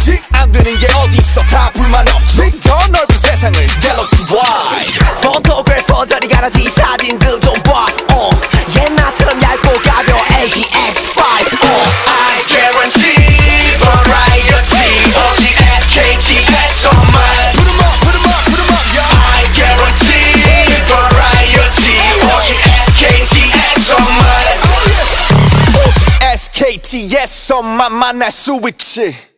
볼만하지 안 되는 게 어딨어 다 불만 없지 더 넓은 세상을 갤럭시 Y 포토그래퍼 저리 가라 지 사진들 좀봐 어. 옛날처럼 얇고 가벼워 LG X5 어. I guarantee variety 오직 SKT에서만 Put 'em up, put 'em up, put 'em up, yeah I guarantee variety 오직 SKT에서만 오직 SKT에서만 만날 수 있지